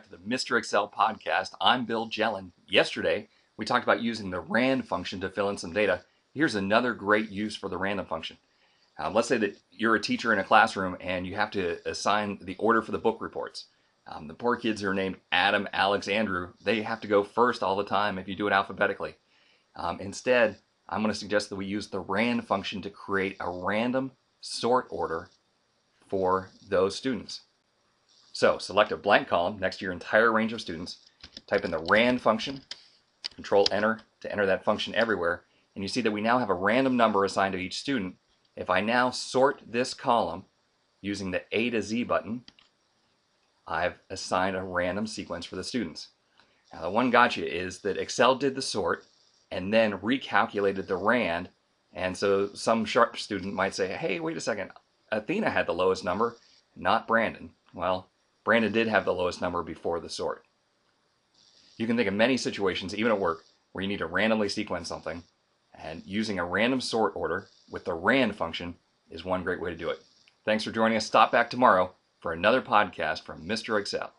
back to the Mr. Excel podcast. I'm Bill Jelen. Yesterday, we talked about using the RAND function to fill in some data. Here's another great use for the random function. Um, let's say that you're a teacher in a classroom and you have to assign the order for the book reports. Um, the poor kids are named Adam, Alex, Andrew. They have to go first all the time if you do it alphabetically. Um, instead, I'm going to suggest that we use the RAND function to create a random sort order for those students. So select a blank column next to your entire range of students, type in the RAND function, control enter to enter that function everywhere, and you see that we now have a random number assigned to each student. If I now sort this column using the A to Z button, I've assigned a random sequence for the students. Now the one gotcha is that Excel did the sort and then recalculated the RAND, and so some sharp student might say, hey, wait a second, Athena had the lowest number, not Brandon. Well, Brandon did have the lowest number before the sort. You can think of many situations, even at work, where you need to randomly sequence something, and using a random sort order with the RAND function is one great way to do it. Thanks for joining us. Stop back tomorrow for another podcast from Mr. Excel.